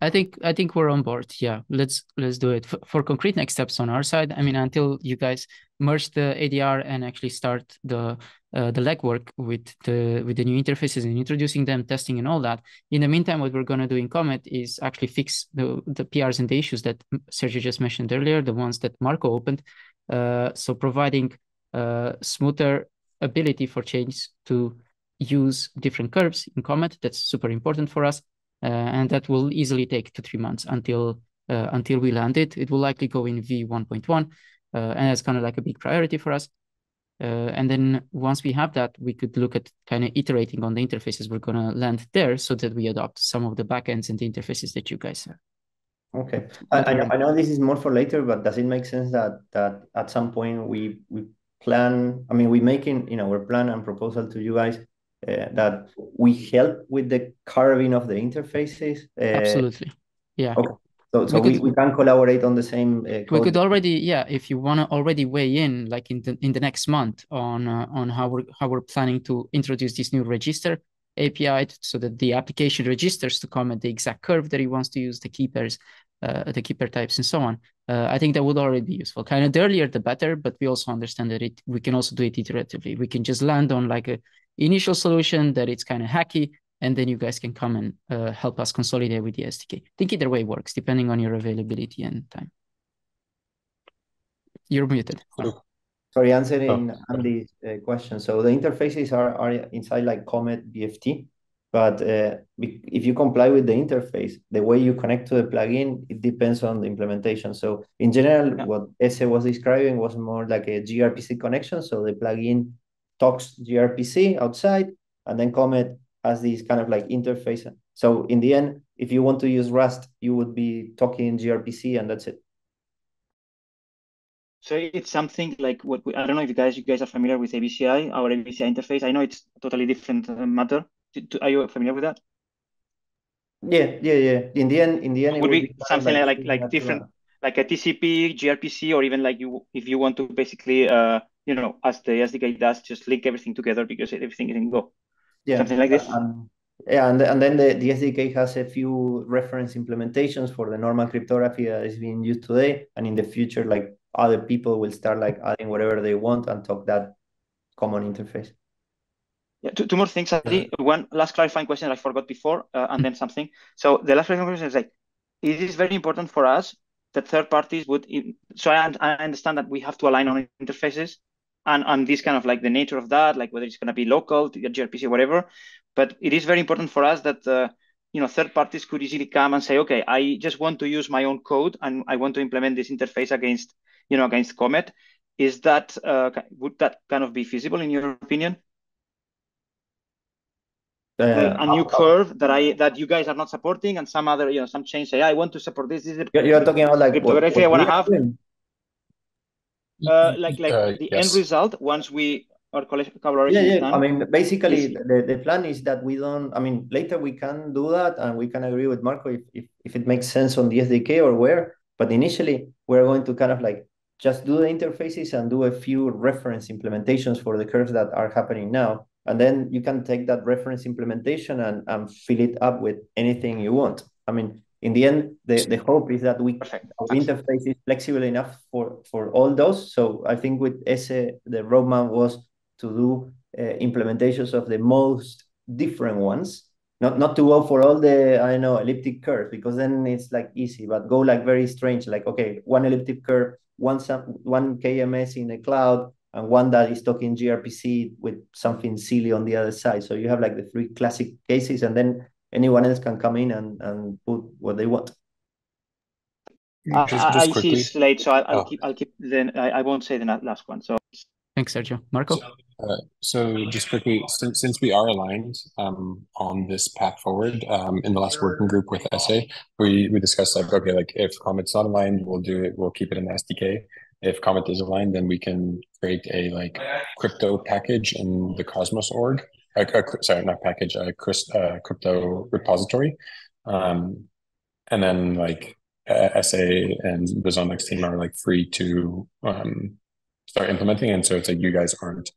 Speaker 1: I think I think we're on board. Yeah, let's let's do it for, for concrete next steps on our side. I mean, until you guys merge the ADR and actually start the uh, the legwork with the with the new interfaces and introducing them, testing and all that. In the meantime, what we're gonna do in Comet is actually fix the the PRs and the issues that Sergio just mentioned earlier, the ones that Marco opened. Uh, so providing uh, smoother ability for chains to use different curves in Comet. That's super important for us. Uh, and that will easily take two three months until uh, until we land it. It will likely go in V 1.1, uh, and that's kind of like a big priority for us. and then once we have that, we could look at kind of iterating on the interfaces we're going to land there, so that we adopt some of the backends and the interfaces that you guys have.
Speaker 3: Okay, I, I, know, this is more for later, but does it make sense that that at some point we we plan? I mean, we you know our plan and proposal to you guys uh, that we help with the carving of the interfaces? Uh,
Speaker 1: Absolutely. Yeah.
Speaker 3: Okay. So, so we, could, we, we can collaborate on the same. Uh,
Speaker 1: we could already, yeah, if you want to already weigh in, like in the in the next month, on uh, on how we're how we're planning to introduce this new register API, so that the application registers to Comet the exact curve that he wants to use, the keepers, uh, the keeper types, and so on. Uh, I think that would already be useful. Kind of the earlier the better, but we also understand that it we can also do it iteratively. We can just land on like a initial solution that it's kind of hacky, and then you guys can come and uh, help us consolidate with the SDK. I think either way works, depending on your availability and time. You're muted.
Speaker 3: Sorry, answering oh. Andy's uh, question. So the interfaces are, are inside like Comet BFT, but uh, if you comply with the interface, the way you connect to the plugin, it depends on the implementation. So in general, yeah. what Ese was describing was more like a gRPC connection. So the plugin talks gRPC outside, and then Comet has this kind of like interface. So in the end, if you want to use Rust, you would be talking gRPC, and that's it.
Speaker 5: So it's something like what we, I don't know if you guys you guys are familiar with ABCI, our ABCI interface. I know it's a totally different uh, matter. Are you familiar with that?
Speaker 3: Yeah, yeah, yeah. In the end, in the end,
Speaker 5: it would be, be something like like, like different, like a TCP, gRPC, or even like you if you want to basically uh you know, as the SDK does, just link everything together because everything is in Go. Yeah, something like this.
Speaker 3: Um, yeah, and, and then the, the SDK has a few reference implementations for the normal cryptography that is being used today, and in the future, like other people will start like adding whatever they want and talk that common interface.
Speaker 5: Yeah, two, two more things, Adi. One last clarifying question I forgot before, uh, and then something. So the last clarifying question is like, it is very important for us that third parties would. So I, I understand that we have to align on interfaces, and and this kind of like the nature of that, like whether it's going to be local, gRPC, whatever. But it is very important for us that uh, you know third parties could easily come and say, okay, I just want to use my own code and I want to implement this interface against you know against Comet. Is that uh, would that kind of be feasible in your opinion? Uh, a new curve that I that you guys are not supporting, and some other you know some change say I want to support this. This is
Speaker 3: the you're talking about like
Speaker 5: cryptography what, what I want to have. Doing? Uh, like like uh, the yes. end result once we our collaboration
Speaker 3: yeah, yeah. I mean, basically, the, the plan is that we don't. I mean, later we can do that, and we can agree with Marco if, if, if it makes sense on the SDK or where. But initially, we're going to kind of like just do the interfaces and do a few reference implementations for the curves that are happening now. And then you can take that reference implementation and, and fill it up with anything you want. I mean, in the end, the, the hope is that we our interface is flexible enough for, for all those. So I think with Ese, the roadmap was to do uh, implementations of the most different ones, not not to go for all the I know elliptic curve because then it's like easy, but go like very strange, like okay, one elliptic curve, one some one KMS in the cloud, and one that is talking gRPC with something silly on the other side. So you have like the three classic cases, and then anyone else can come in and, and put what they want.
Speaker 5: just, just I, I see it's late, so I'll, I'll oh. keep. I'll keep. Then I, I won't say the last one. So
Speaker 1: thanks, Sergio. Marco.
Speaker 4: So, uh, so just quickly, since since we are aligned um, on this path forward, um, in the last working group with SA, we we discussed like okay, like if Comet's not aligned, we'll do it. We'll keep it in SDK. If Comet is aligned, then we can create a like crypto package in the Cosmos org. Uh, uh, sorry, not package. a crypto repository. Um, and then like uh, SA and the Zondax team are like free to um, start implementing. And so it's like you guys aren't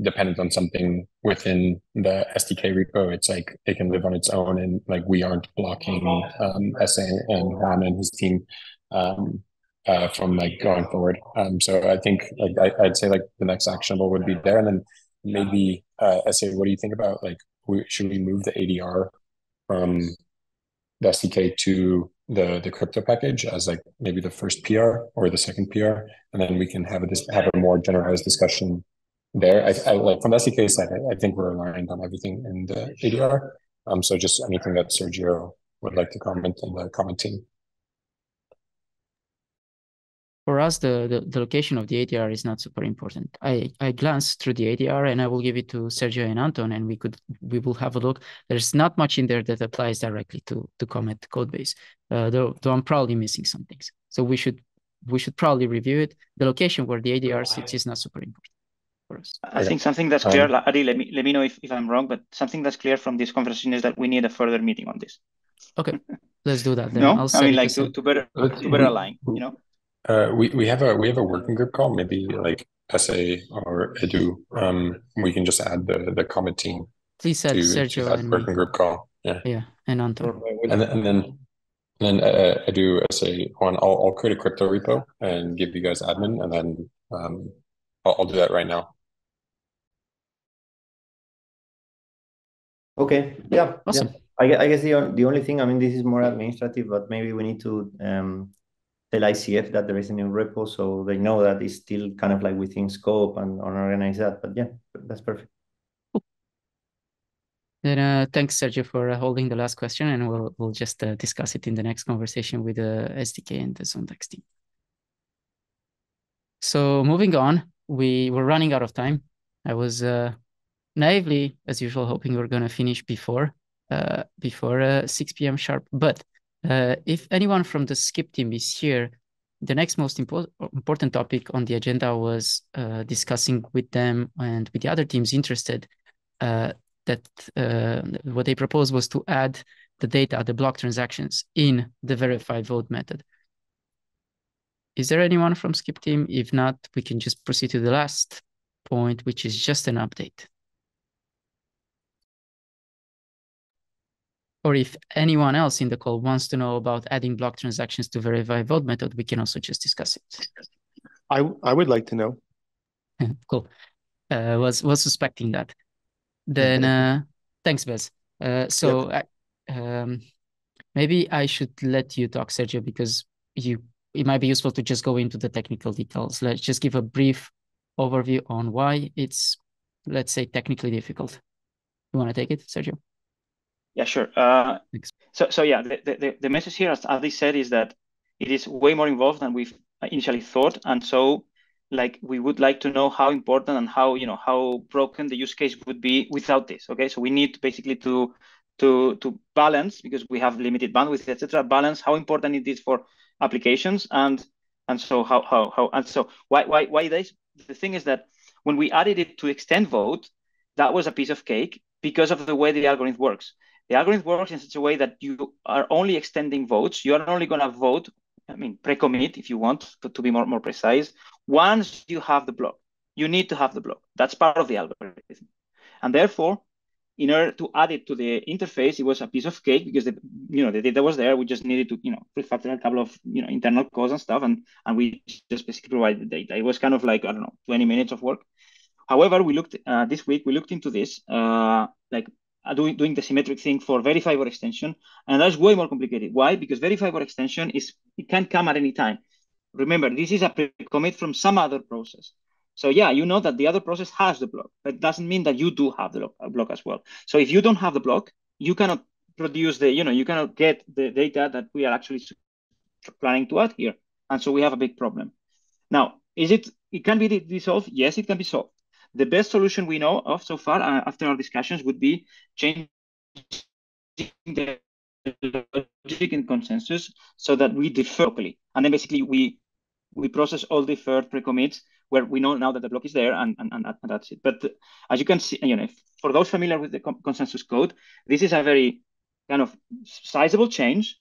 Speaker 4: dependent on something within the SDK repo. It's like it can live on its own, and like we aren't blocking um, SA and Juan and his team um, uh, from like going forward. Um, so I think like I, would say like the next actionable would be there, and then maybe uh, SA. What do you think about like we, should we move the ADR from the SDK to the the crypto package as like maybe the first PR or the second PR, and then we can have a have a more generalized discussion there. I, I like from the SDK side, I, I, think we're aligned on everything in the ADR. Um, so just anything that Sergio would like to Comet in the comment team
Speaker 1: for us, the, the, the, location of the ADR is not super important. I, I glanced through the ADR and I will give it to Sergio and Anton and we could we will have a look. There's not much in there that applies directly to to Comet codebase, uh, though though I'm probably missing some things. So we should we should probably review it. The location where the ADR sits is not super important for us.
Speaker 5: I think something that's clear, um, Adi, let me let me know if, if I'm wrong, but something that's clear from this conversation is that we need a further meeting on this.
Speaker 1: Okay, let's do that then.
Speaker 5: No, I'll I mean like to, to better to better align, you know.
Speaker 4: Uh, we we have a we have a working group call. Maybe like SA or Edu. Um, we can just add the the Comet team.
Speaker 1: Please add to, Sergio
Speaker 4: to and working me. group call. Yeah.
Speaker 1: Yeah, and Anton.
Speaker 4: And then and then and then uh, Edu SA one. I'll I'll create a crypto repo and give you guys admin, and then um, I'll, I'll do that right now.
Speaker 3: Okay. Yeah. Awesome. Yeah. I, I guess the the only thing I mean this is more administrative, but maybe we need to um tell ICF that there is a new repo, so they know that it's still kind of like within scope and, organize that. But yeah, that's perfect.
Speaker 1: Then uh, thanks, Sergio, for uh, holding the last question, and we'll we'll just uh, discuss it in the next conversation with the SDK and the Zondax team. So moving on, we were running out of time. I was uh, naively, as usual, hoping we are to finish before uh, before uh, 6 p.m. sharp, but uh, if anyone from the Skip team is here, the next most impo important topic on the agenda was uh, discussing with them and with the other teams interested uh, that uh, what they proposed was to add the data, the block transactions in the verified vote method. Is there anyone from Skip team? If not, we can just proceed to the last point, which is just an update. Or if anyone else in the call wants to know about adding block transactions to verify vote method, we can also just discuss it.
Speaker 7: I I would like to know.
Speaker 1: cool. Uh, was was suspecting that. Then uh, thanks, Bez. Uh, so yep. um, maybe I should let you talk, Sergio, because you it might be useful to just go into the technical details. Let's just give a brief overview on why it's, let's say, technically difficult. You want to take it, Sergio?
Speaker 5: Yeah, sure. Uh, so, so yeah, the, the, the message here, as Adi said, is that it is way more involved than we've initially thought. And so, like, we would like to know how important and how, you know, how broken the use case would be without this. Okay, so we need basically to to to balance because we have limited bandwidth, etc. Balance how important it is for applications and and so how how how and so why why why this? The thing is that when we added it to extend vote, that was a piece of cake because of the way the algorithm works the algorithm works in such a way that you are only extending votes. You are only going to vote, I mean, pre-commit if you want to, to be more, more precise. Once you have the block, you need to have the block. That's part of the algorithm. And therefore, in order to add it to the interface, it was a piece of cake because the you know the data was there. We just needed to you know refactor a couple of you know internal calls and stuff, and and we just basically provided the data. It was kind of like I don't know, 20 minutes of work. However, we looked uh, this week. We looked into this, uh, like Uh, doing, doing the symmetric thing for verifiable extension. And that's way more complicated. Why? Because verifiable extension is it can come at any time. Remember, this is a commit from some other process. So yeah, you know that the other process has the block, but it doesn't mean that you do have the uh, block as well. So if you don't have the block, you cannot produce the, you know, you cannot get the data that we are actually planning to add here. And so we have a big problem. Now, is it, it can be dissolved? Yes, it can be solved. The best solution we know of so far, uh, after our discussions, would be changing the logic and consensus so that we defer locally. And then basically we we process all deferred pre-commits where we know now that the block is there and, and, and, that's it. But as you can see, you know, for those familiar with the consensus code, this is a very kind of sizable change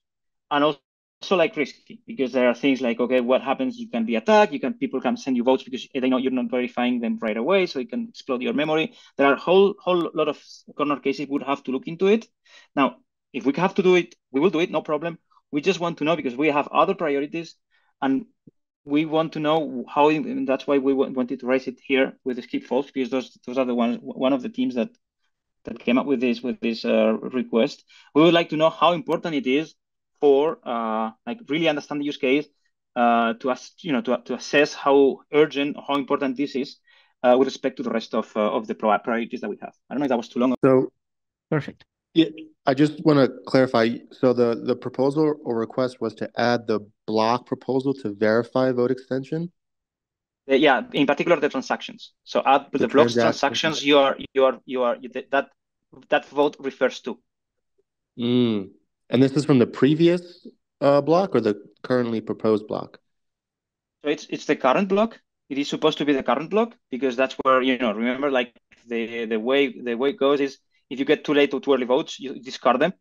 Speaker 5: and also like risky because there are things like, okay, what happens? You can be attacked. You can, people can send you votes because they know you're not verifying them right away. So it can explode your memory. There are whole, whole lot of corner cases would have to look into it. Now, if we have to do it, we will do it, no problem. We just want to know because we have other priorities and we want to know how that's why we wanted to raise it here with the skip folks because those those are the ones one of the teams that that came up with this with this uh, request we would like to know how important it is for uh, like really understand the use case uh, to us you know to, to assess how urgent how important this is uh, with respect to the rest of uh, of the priorities that we have i don't know if that was too long
Speaker 7: so
Speaker 1: perfect
Speaker 7: yeah, I just want to clarify. So the the proposal or request was to add the block proposal to verify vote extension.
Speaker 5: Yeah, in particular the transactions. So add the, the blocks transactions you are you are you are that that vote refers to.
Speaker 7: Mm. And this is from the previous uh, block or the currently proposed block.
Speaker 5: So it's it's the current block. It is supposed to be the current block because that's where you know. Remember, like the the way the way it goes is if you get too late or too early votes, you discard them,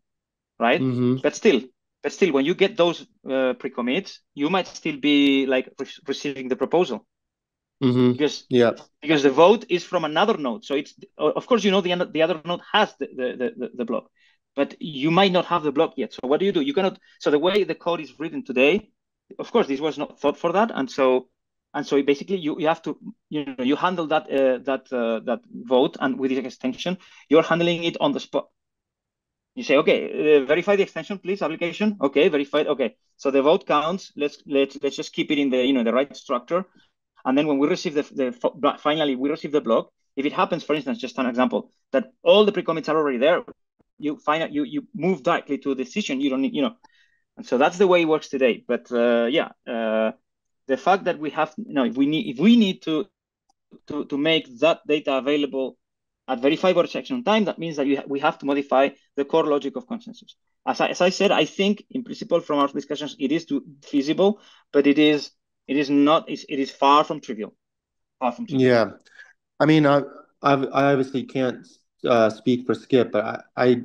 Speaker 5: right?
Speaker 7: Mm-hmm.
Speaker 5: But still, but still, when you get those uh, pre-commits, you might still be like re- receiving the proposal.
Speaker 7: Mm-hmm.
Speaker 5: Because
Speaker 7: yeah,
Speaker 5: because the vote is from another node, so it's of course you know the the other node has the the, the, the block, but you might not have the block yet. So what do you do? You cannot. So the way the code is written today, of course, this was not thought for that, and so and so basically you, you have to you know you handle that uh, that uh, that vote and with the extension you're handling it on the spot you say okay uh, verify the extension please application okay verified okay so the vote counts let's let's let's just keep it in the you know the right structure and then when we receive the, the finally we receive the block if it happens for instance just an example that all the pre-commits are already there you find out you you move directly to a decision you don't need you know and so that's the way it works today but uh, yeah uh, the fact that we have you know if we need if we need to to to make that data available at verifiable section time, that means that ha we have to modify the core logic of consensus. As I, as I said, I think in principle from our discussions it is feasible, but it is it is not it is far from trivial. Far from trivial.
Speaker 7: Yeah, I mean, I I, I obviously can't uh, speak for Skip, but I, I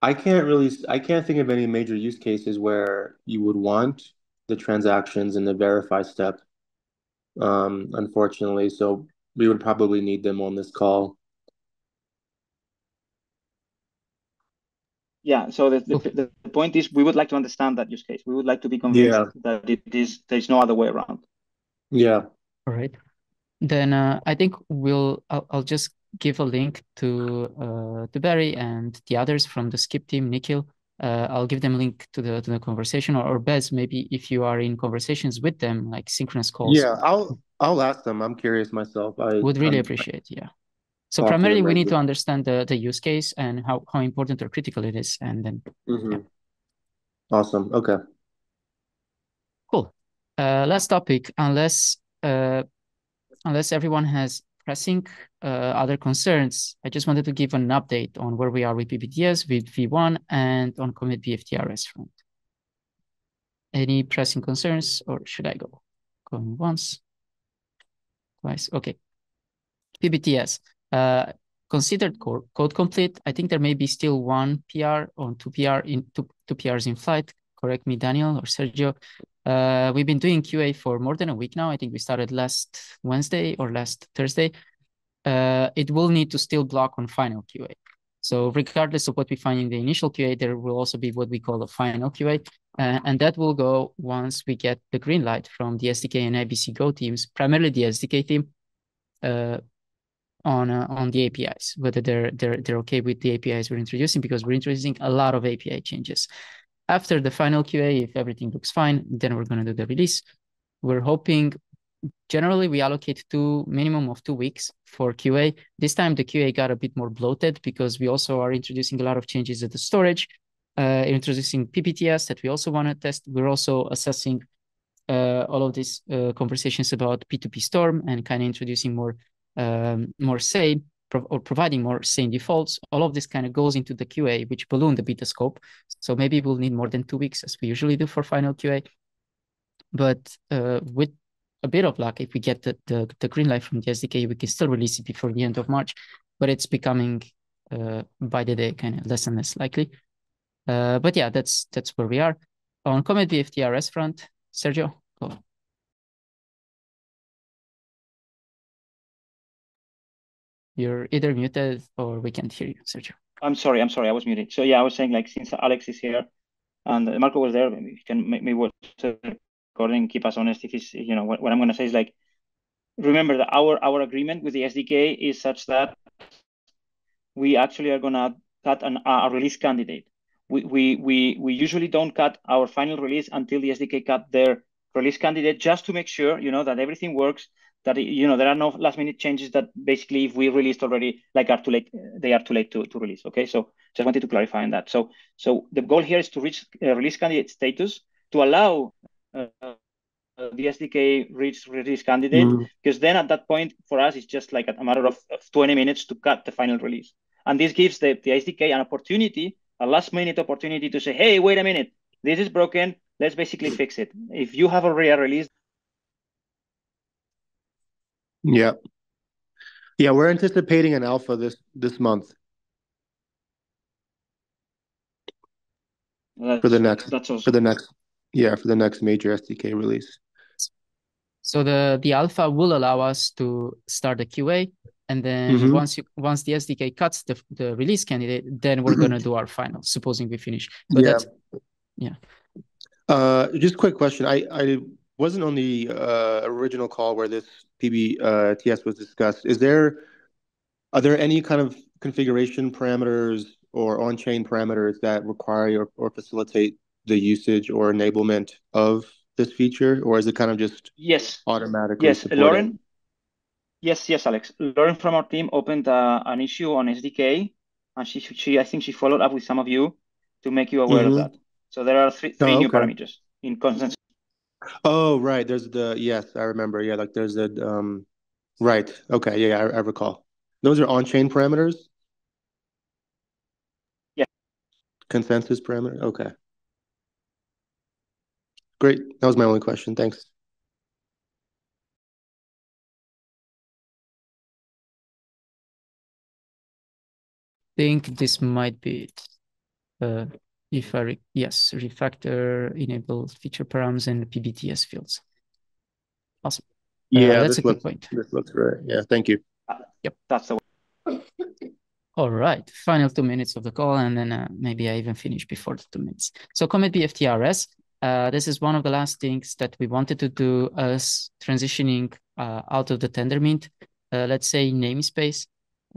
Speaker 7: I can't really I can't think of any major use cases where you would want the transactions in the verify step, um, unfortunately. So we would probably need them on this call.
Speaker 5: Yeah, so the, the, the point is we would like to understand that use case. We would like to be convinced yeah. that it is there's no other way around.
Speaker 7: Yeah.
Speaker 1: All right. Then uh, I think we'll I'll, I'll just give a link to uh, to Barry and the others from the Skip team, Nikhil, uh, I'll give them a link to the to the conversation or, or Bez, maybe if you are in conversations with them, like synchronous calls.
Speaker 7: Yeah, I'll I'll ask them. I'm curious myself. I
Speaker 1: would really I'm, appreciate, yeah. So primarily we need to understand the, the use case and how, how important or critical it is. And then
Speaker 7: mm-hmm. yeah. awesome. Okay.
Speaker 1: Cool. Uh last topic, unless uh unless everyone has pressing uh, other concerns, I just wanted to give an update on where we are with PBTS, with V1, and on Comet BFTRS front. Any pressing concerns, or should I go? Going once, twice. Okay. PBTS. Uh, considered code complete. I think there may be still one PR or two PR in two, two PRs in flight. Correct me, Daniel or Sergio. Uh, we've been doing QA for more than a week now. I think we started last Wednesday or last Thursday. Uh, it will need to still block on final QA. So regardless of what we find in the initial QA, there will also be what we call a final QA. Uh, and that will go once we get the green light from the SDK and IBC Go teams, primarily the SDK team, uh, on uh, on the APIs, whether they're they're they're okay with the APIs we're introducing because we're introducing a lot of API changes. After the final QA, if everything looks fine, then we're going to do the release. We're hoping, generally, we allocate two minimum of two weeks for QA. This time, the QA got a bit more bloated because we also are introducing a lot of changes at the storage. uh, introducing PBTS that we also want to test. We're also assessing uh, all of these uh, conversations about P2P Storm and kind of introducing more um, more sane pro or providing more sane defaults. All of this kind of goes into the QA, which balloon the beta scope. So maybe we'll need more than two weeks as we usually do for final QA. But uh, with a bit of luck, if we get the, the, the, green light from the SDK, we can still release it before the end of March, but it's becoming uh, by the day kind of less and less likely. Uh, but yeah, that's that's where we are. On Comet BFTRS front, Sergio, go. You're either muted or we can't hear you, Sergio.
Speaker 5: I'm sorry, I'm sorry, I was muted. So yeah, I was saying like since Alex is here and Marco was there, you can maybe watch the recording, keep us honest. If it's, you know, what, what I'm going to say is like, remember that our, our agreement with the SDK is such that we actually are going to cut an, a release candidate. We, we, we, we usually don't cut our final release until the SDK cut their release candidate just to make sure, you know, that everything works, that, you know, there are no last minute changes that basically if we released already, like are too late, they are too late to, to release. Okay. So just wanted to clarify on that. So, so the goal here is to reach uh, release candidate status to allow uh, the SDK reach release candidate mm. because then at that point for us it's just like a matter of, of 20 minutes to cut the final release and this gives the, the SDK an opportunity a last minute opportunity to say hey wait a minute this is broken let's basically fix it if you have already released
Speaker 7: yeah yeah we're anticipating an alpha this this month
Speaker 5: that's,
Speaker 7: for the next
Speaker 5: that's awesome.
Speaker 7: for the next yeah, for the next major SDK release.
Speaker 1: So the the alpha will allow us to start the QA, and then mm-hmm. once you once the SDK cuts the the release candidate, then we're gonna do our final. Supposing we finish. But yeah. yeah.
Speaker 7: Uh, just quick question. I I wasn't on the uh, original call where this PB uh, was discussed. Is there are there any kind of configuration parameters or on-chain parameters that require or, or facilitate the usage or enablement of this feature, or is it kind of just
Speaker 5: yes
Speaker 7: automatically?
Speaker 5: Yes, supported? Lauren. Yes, yes, Alex. Lauren from our team opened uh, an issue on SDK, and she she I think she followed up with some of you to make you aware mm-hmm. of that. So there are three three oh, new parameters in consensus.
Speaker 7: Oh, right. There's the yes, I remember. Yeah, like there's the um, right. Okay, yeah, I, I recall. Those are on-chain parameters.
Speaker 5: Yeah.
Speaker 7: Consensus parameter. Okay. Great. That was my only question. Thanks.
Speaker 1: think this might be it. Uh, if I, re yes, refactor enable feature params and PBTS fields. Awesome.
Speaker 7: Uh, yeah, uh, that's a looks, good point. This looks right. Yeah, thank you.
Speaker 5: Yep, that's the
Speaker 1: one. All right, final two minutes of the call, and then uh, maybe I even finish before the two minutes. So Comet BFTRS, uh, this is one of the last things that we wanted to do as transitioning uh, out of the Tendermint, uh, let's say namespace.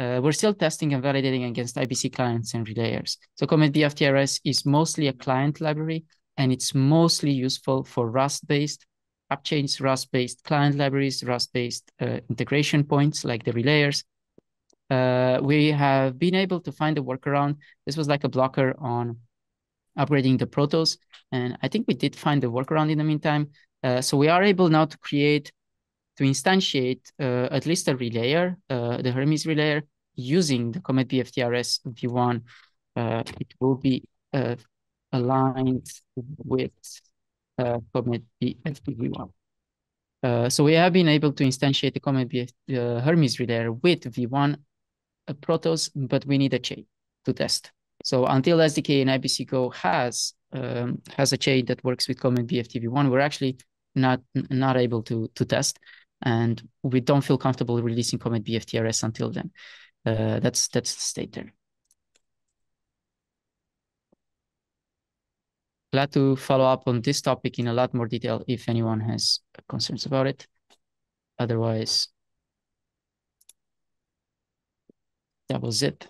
Speaker 1: Uh, we're still testing and validating against IBC clients and relayers. So Comet BFTRS is mostly a client library, and it's mostly useful for Rust-based appchains, Rust-based client libraries, Rust-based uh, integration points like the relayers. Uh, we have been able to find a workaround. This was like a blocker on upgrading the protos. And I think we did find the workaround in the meantime. Uh, so we are able now to create, to instantiate uh, at least a relayer, uh, the Hermes relayer, using the Comet BFTRS v1. Uh, it will be uh, aligned with uh, Comet BFT v1. Uh, so we have been able to instantiate the Comet BF, uh, Hermes relayer with V1 uh, protos, but we need a chain to test. So until SDK and IBC Go has um, has a chain that works with Comet BFTV1, we're actually not not able to to test, and we don't feel comfortable releasing Comet BFTRS until then. Uh, that's that's the state there. Glad to follow up on this topic in a lot more detail if anyone has concerns about it. Otherwise, that was it.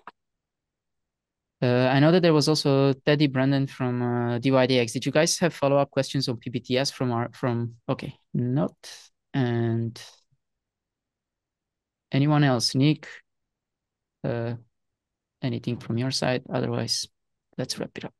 Speaker 1: Uh, I know that there was also Teddy Brandon from uh, DYDX. Did you guys have follow up questions on PBTS from our from? Okay, not and anyone else? Nick, Uh, anything from your side? Otherwise, let's wrap it up.